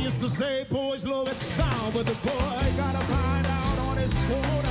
used to say boys love it down, but the boy gotta find out on his own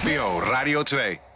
NPO Radio 2.